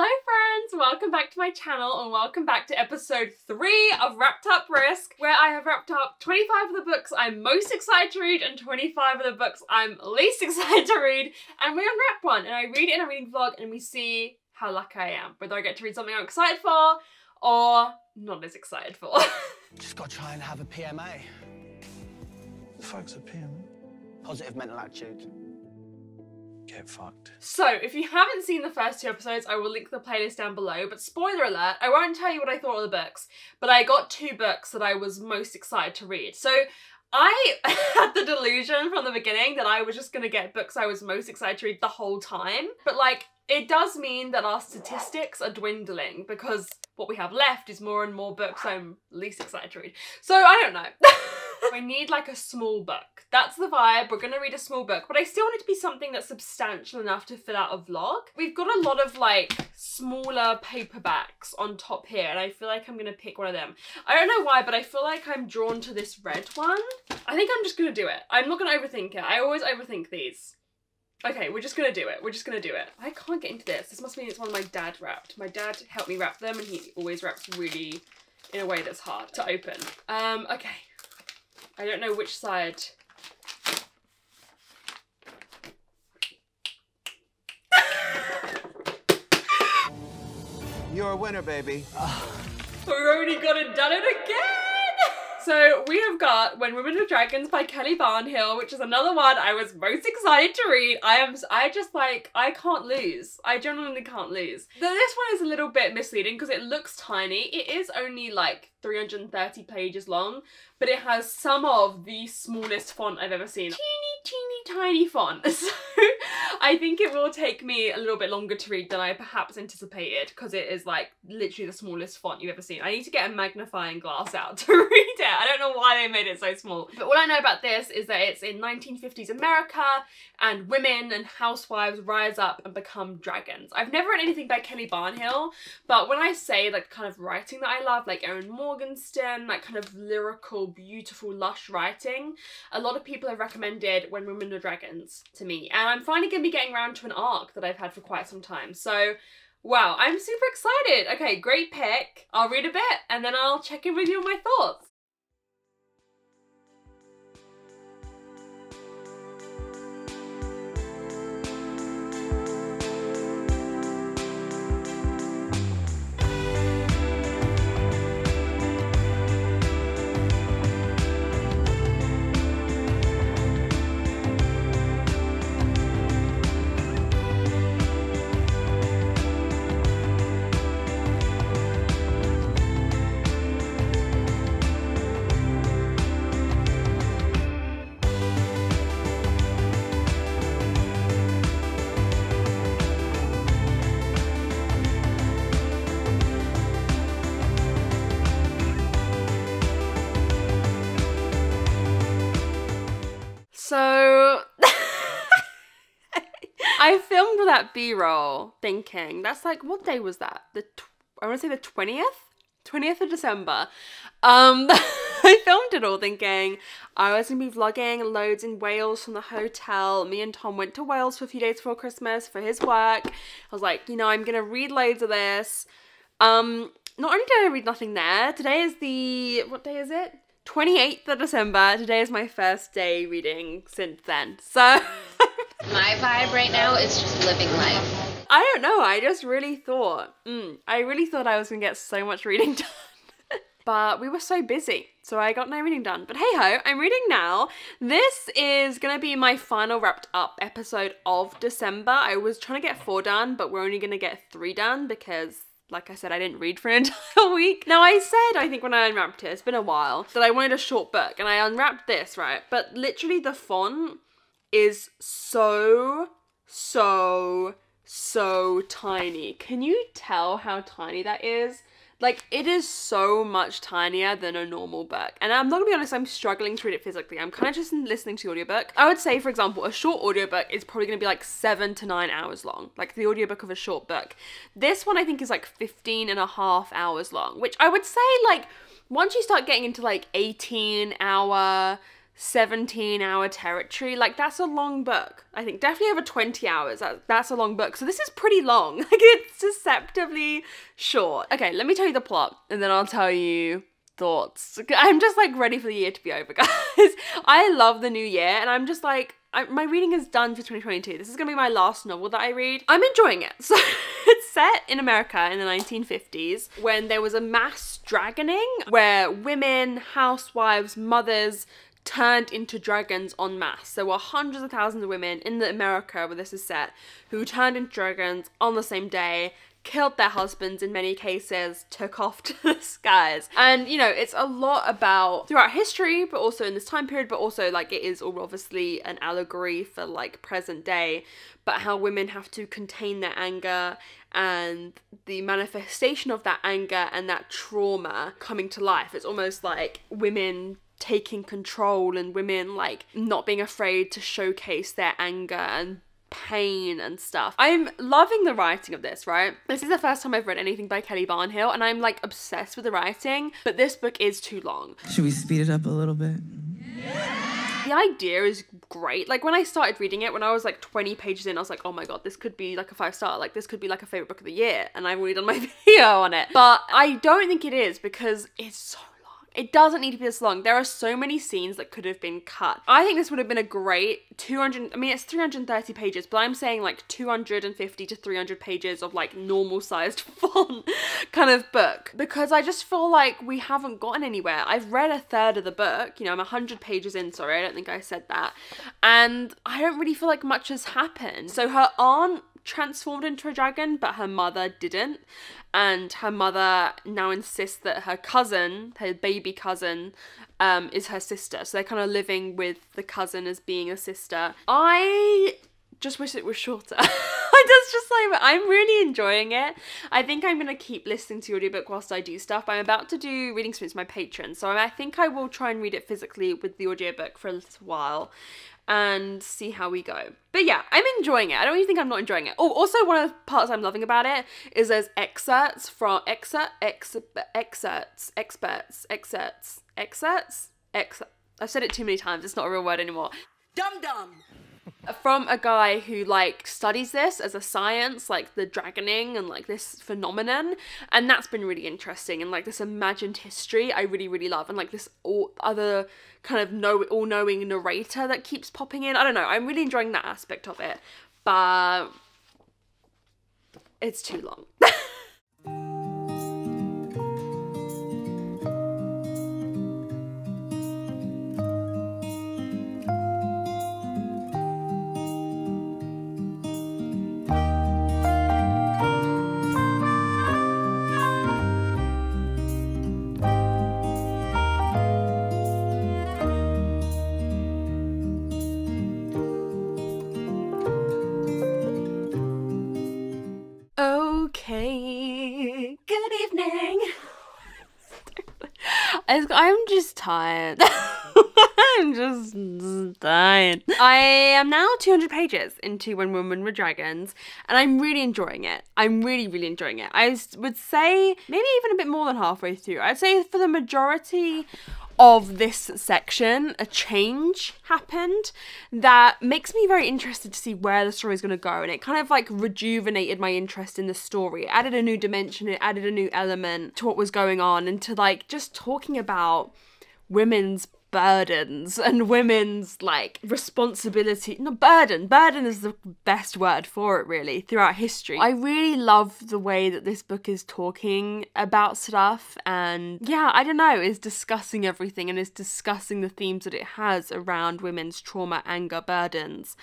Hello friends, welcome back to my channel and welcome back to episode 3 of Wrapped Up Risk where I have wrapped up 25 of the books I'm most excited to read and 25 of the books I'm least excited to read and we unwrap one and I read it in a reading vlog and we see how lucky I am, whether I get to read something I'm excited for or not as excited for. Just got to try and have a PMA. The fuck's a PMA? Positive mental attitude. Get fucked. So, if you haven't seen the first two episodes, I will link the playlist down below. But spoiler alert, I won't tell you what I thought of the books, but I got two books that I was most excited to read. So, I had the delusion from the beginning that I was just gonna get books I was most excited to read the whole time. But like, it does mean that our statistics are dwindling because what we have left is more and more books I'm least excited to read. So I don't know. I need like a small book. That's the vibe. We're gonna read a small book, but I still want it to be something that's substantial enough to fill out a vlog. We've got a lot of like smaller paperbacks on top here, and I feel like I'm gonna pick one of them. I don't know why, but I feel like I'm drawn to this red one. I think I'm just gonna do it. I'm not gonna overthink it. I always overthink these. Okay, we're just gonna do it. We're just gonna do it. I can't get into this. This must mean it's one my dad wrapped. My dad helped me wrap them and he always wraps really in a way that's hard to open. Um, okay. I don't know which side. You're a winner, baby. We've already got it done it again! So we have got When Women Were Dragons by Kelly Barnhill, which is another one I was most excited to read. I am, I just like, I can't lose. I genuinely can't lose. Though this one is a little bit misleading because it looks tiny. It is only like 330 pages long, but it has some of the smallest font I've ever seen. Teeny, tiny font. So I think it will take me a little bit longer to read than I perhaps anticipated because it is like literally the smallest font you've ever seen. I need to get a magnifying glass out to read it. I don't know why they made it so small. But what I know about this is that it's in 1950s America and women and housewives rise up and become dragons. I've never read anything by Kelly Barnhill, but when I say like kind of writing that I love, like Erin Morgenstern, like kind of lyrical, beautiful, lush writing, a lot of people have recommended When Women Are Dragons to me. And I'm finally going to be getting around to an arc that I've had for quite some time. So Wow, I'm super excited. Okay, great pick. I'll read a bit and then I'll check in with you on my thoughts. Filmed that B-roll thinking that's like what day was that? The I want to say the 20th? 20th of December. Um I filmed it all thinking I was going to be vlogging loads in Wales from the hotel. Me and Tom went to Wales for a few days before Christmas for his work. I was like, you know, I'm going to read loads of this. Um not only did I read nothing there, today is the what day is it? 28th of December. Today is my first day reading since then. So My vibe right now is just living life. I don't know. I just really thought, mm, I really thought I was gonna get so much reading done. but we were so busy, so I got no reading done. But hey ho, I'm reading now. This is gonna be my final wrapped up episode of December. I was trying to get four done, but we're only gonna get three done because like I said, I didn't read for an entire week. Now, I said, I think when I unwrapped it, it's been a while, that I wanted a short book, and I unwrapped this, right? But literally, the font is so, so, so tiny. Can you tell how tiny that is? Like, it is so much tinier than a normal book. And I'm not gonna be honest, I'm struggling to read it physically. I'm kind of just listening to the audiobook. I would say, for example, a short audiobook is probably gonna be like seven to nine hours long. Like the audiobook of a short book. This one I think is like 15 and a half hours long, which I would say like, once you start getting into like 18 hour, 17 hour territory. Like that's a long book. I think definitely over 20 hours. That, that's a long book. So this is pretty long. Like it's deceptively short. Okay, let me tell you the plot and then I'll tell you thoughts. I'm just like ready for the year to be over, guys. I love the new year and I'm just like I, my reading is done for 2022. This is gonna be my last novel that I read. I'm enjoying it. So it's set in America in the 1950s when there was a mass dragoning where women, housewives, mothers turned into dragons en masse. There were hundreds of thousands of women in the America where this is set who turned into dragons on the same day killed their husbands in many cases, took off to the skies. And, you know, it's a lot about throughout history, but also in this time period, but also like it is all obviously an allegory for like present day, but how women have to contain their anger and the manifestation of that anger and that trauma coming to life. It's almost like women taking control and women like not being afraid to showcase their anger and pain and stuff. I'm loving the writing of this, right? This is the first time I've read anything by Kelly Barnhill and I'm like obsessed with the writing, but this book is too long. Should we speed it up a little bit? The idea is great. Like when I started reading it, when I was like 20 pages in, I was like, oh my god, this could be like a five star. Like this could be like a favorite book of the year. And I've already done my video on it. But I don't think it is because it's so it doesn't need to be this long. There are so many scenes that could have been cut. I think this would have been a great 200, I mean, it's 330 pages, but I'm saying like 250 to 300 pages of like normal sized font kind of book because I just feel like we haven't gotten anywhere. I've read a third of the book, you know, I'm 100 pages in, sorry, I don't think I said that. And I don't really feel like much has happened. So her aunt transformed into a dragon, but her mother didn't. And her mother now insists that her cousin, her baby cousin, um, is her sister. So they're kind of living with the cousin as being a sister. I just wish it was shorter. That's just like I'm really enjoying it. I think I'm gonna keep listening to the audiobook whilst I do stuff. I'm about to do reading sprints my patron, so I think I will try and read it physically with the audiobook for a little while and see how we go. But yeah, I'm enjoying it. I don't even think I'm not enjoying it. Oh, also one of the parts I'm loving about it is there's excerpts from excerpt ex, excerpts experts excerpts excerpts ex. I've said it too many times. It's not a real word anymore. Dum dum from a guy who like studies this as a science like the dragoning and like this phenomenon and that's been really interesting and like this imagined history i really really love and like this all other kind of know all-knowing narrator that keeps popping in. I don't know i'm really enjoying that aspect of it but it's too long tired. I'm just tired. I am now 200 pages into When Women Were Dragons, and I'm really enjoying it. I'm really, really enjoying it. I would say maybe even a bit more than halfway through. I'd say for the majority of this section, a change happened that makes me very interested to see where the story is going to go. And it kind of like rejuvenated my interest in the story. It added a new dimension, it added a new element to what was going on, and to like just talking about women's burdens and women's like responsibility no burden burden is the best word for it really throughout history i really love the way that this book is talking about stuff and yeah i don't know is discussing everything and is discussing the themes that it has around women's trauma anger burdens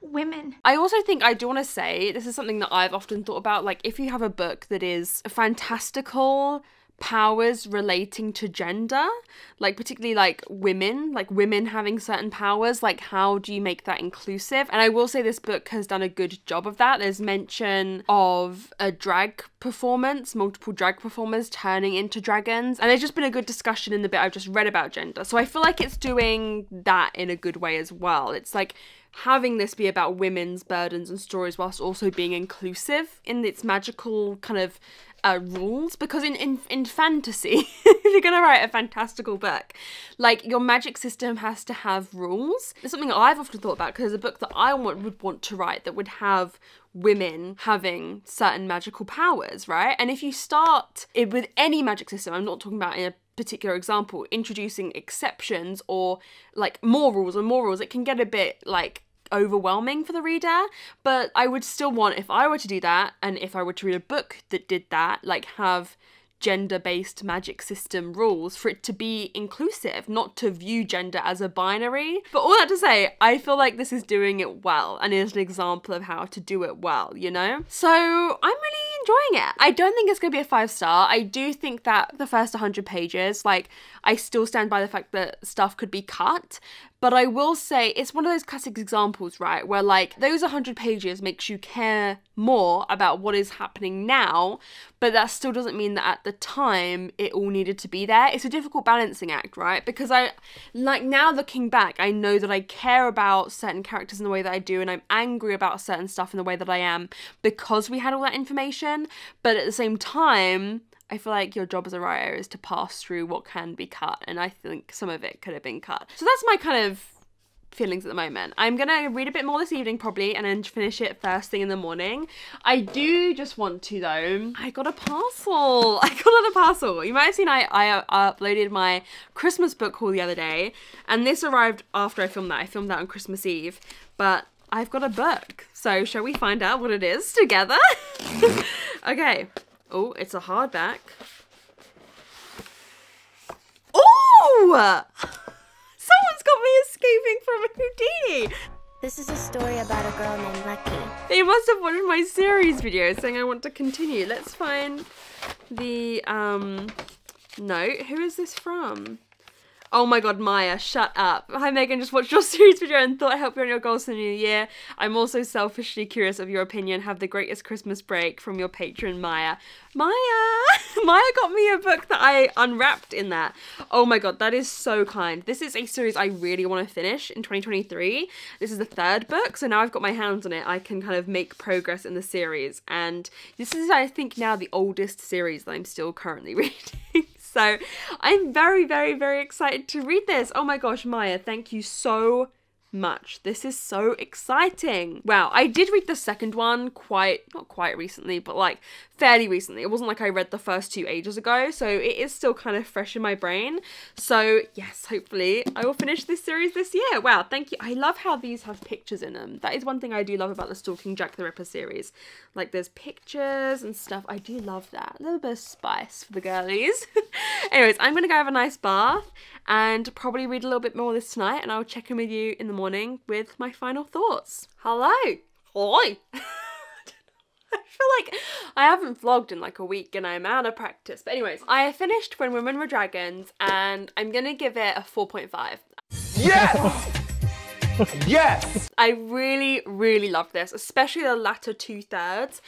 women. I also think I do want to say this is something that I've often thought about. Like, if you have a book that is fantastical, powers relating to gender like particularly like women like women having certain powers like how do you make that inclusive? And i will say this book has done a good job of that. There's mention of a drag performance multiple drag performers turning into dragons. And there's just been a good discussion in the bit i've just read about gender. So i feel like it's doing that in a good way as well. It's like having this be about women's burdens and stories whilst also being inclusive in its magical kind of uh, rules? Because in, in in fantasy if you're gonna write a fantastical book like your magic system has to have rules. It's something i've often thought about because a book that i want, would want to write that would have women having certain magical powers right? And if you start it with any magic system i'm not talking about in a particular example introducing exceptions or like more rules and more rules it can get a bit like overwhelming for the reader but i would still want if i were to do that and if i were to read a book that did that like have gender based magic system rules for it to be inclusive, not to view gender as a binary. But all that to say, I feel like this is doing it well and is an example of how to do it well, you know? So I'm really enjoying it. I don't think it's gonna be a five star. I do think that the first 100 pages, like, I still stand by the fact that stuff could be cut, but I will say it's one of those classic examples, right, where like those 100 pages makes you care more about what is happening now, but that still doesn't mean that at the time it all needed to be there. It's a difficult balancing act, right? Because I like now looking back, I know that I care about certain characters in the way that I do and I'm angry about certain stuff in the way that I am because we had all that information, but at the same time, I feel like your job as a writer is to pass through what can be cut, and I think some of it could have been cut. So that's my kind of feelings at the moment. I'm gonna read a bit more this evening probably and then finish it first thing in the morning. I do just want to though. I got a parcel. I got another parcel. You might have seen I, I uh, uploaded my Christmas book haul the other day and this arrived after I filmed that. I filmed that on Christmas Eve but I've got a book. So shall we find out what it is together? okay. Oh, it's a hardback. Oh! Someone's got me escaping from Houdini! This is a story about a girl named Lucky. They must have watched my series video saying I want to continue. Let's find the um note. Who is this from? Oh my god, Maya, shut up. Hi Megan, just watched your series video and thought I'd help you on your goals for the new year. I'm also selfishly curious of your opinion. Have the greatest Christmas break from your patron, Maya. Maya! Maya got me a book that I unwrapped in that. Oh my god, that is so kind. This is a series I really want to finish in 2023. This is the third book, so now I've got my hands on it, I can kind of make progress in the series. And this is, I think, now the oldest series that I'm still currently reading. So I'm very, very, very excited to read this. Oh my gosh, Maya, thank you so much. This is so exciting. Wow, I did read the second one quite, not quite recently, but like fairly recently. It wasn't like I read the first two ages ago, so it is still kind of fresh in my brain. So yes, hopefully I will finish this series this year. Wow, thank you. I love how these have pictures in them. That is one thing I do love about the Stalking Jack the Ripper series. Like there's pictures and stuff. I do love that. A little bit of spice for the girlies. Anyways, I'm gonna go have a nice bath and probably read a little bit more this tonight and I'll check in with you in the morning with my final thoughts. Hello. Hi. I feel like I haven't vlogged in like a week and I'm out of practice. But anyways, I finished When Women Were Dragons and I'm gonna give it a 4.5. Yes! yes! I really, really love this, especially the latter two thirds.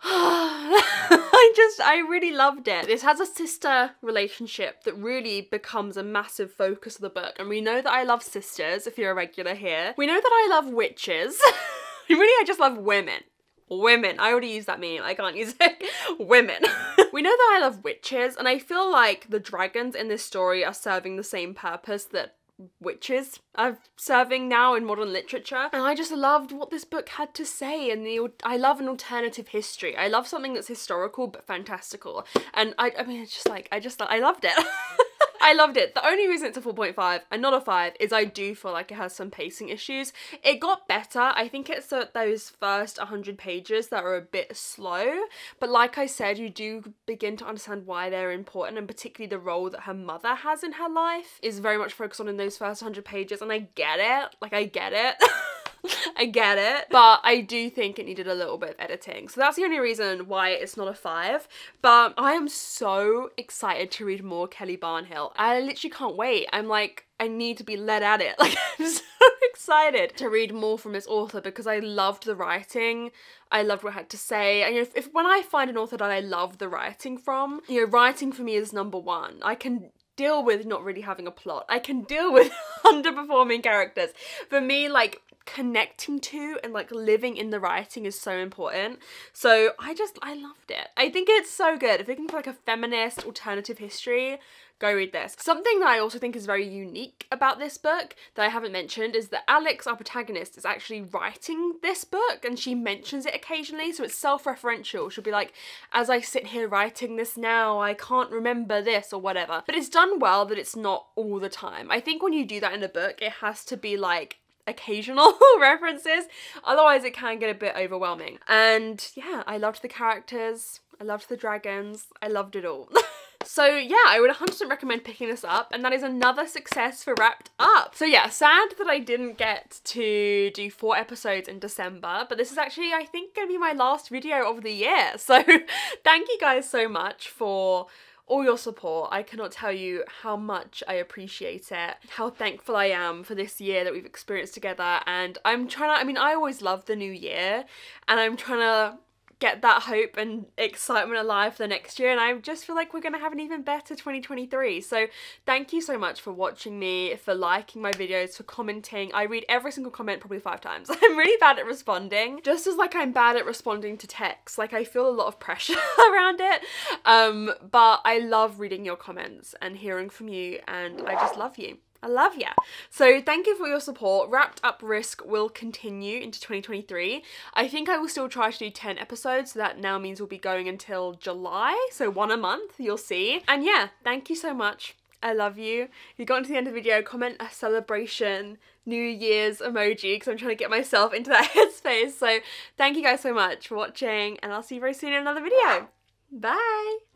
I just, I really loved it. This has a sister relationship that really becomes a massive focus of the book. And we know that I love sisters, if you're a regular here. We know that I love witches. really, I just love women. Women. I already used that meaning. I can't use it. women. we know that I love witches, and I feel like the dragons in this story are serving the same purpose that witches are serving now in modern literature. And I just loved what this book had to say and the I love an alternative history. I love something that's historical but fantastical. And I, I mean it's just like I just I loved it I loved it. The only reason it's a 4.5 and not a 5 is I do feel like it has some pacing issues. It got better. I think it's those first 100 pages that are a bit slow. But like I said, you do begin to understand why they're important and particularly the role that her mother has in her life is very much focused on in those first 100 pages and I get it. Like I get it. I get it, but I do think it needed a little bit of editing. So that's the only reason why it's not a five. But I am so excited to read more Kelly Barnhill. I literally can't wait. I'm like, I need to be led at it. Like, I'm so excited to read more from this author because I loved the writing. I loved what I had to say. And if, if when I find an author that I love the writing from, you know, writing for me is number one. I can deal with not really having a plot. I can deal with underperforming characters. For me, like, connecting to and like living in the writing is so important. So I just I loved it. I think it's so good. If you're looking for like a feminist alternative history, go read this. Something that I also think is very unique about this book that I haven't mentioned is that Alex, our protagonist, is actually writing this book and she mentions it occasionally, so it's self-referential. She'll be like, as I sit here writing this now, I can't remember this or whatever. But it's done well that it's not all the time. I think when you do that in a book, it has to be like occasional references otherwise it can get a bit overwhelming and yeah I loved the characters I loved the dragons I loved it all So yeah, I would 100% recommend picking this up and that is another success for Wrapped Up. So yeah, sad that I didn't get to do four episodes in December, but this is actually, I think, to be my last video of the year. So thank you guys so much for all your support. I cannot tell you how much I appreciate it, how thankful I am for this year that we've experienced together. And I'm trying to, I mean, I always love the new year and I'm trying to get that hope and excitement alive for the next year and I just feel like we're going to have an even better 2023 so thank you so much for watching me for liking my videos for commenting. I read every single comment probably five times. I'm really bad at responding. Just as like I'm bad at responding to text like I feel a lot of pressure around it. Um but I love reading your comments and hearing from you and I just love you I love ya. So thank you for your support. Wrapped Up Risk will continue into 2023. I think I will still try to do 10 episodes, so that now means we'll be going until July, so one a month, you'll see. And yeah, thank you so much. I love you. If you got to the end of the video, comment a celebration New Year's emoji because I'm trying to get myself into that headspace. So thank you guys so much for watching and I'll see you very soon in another video. Bye!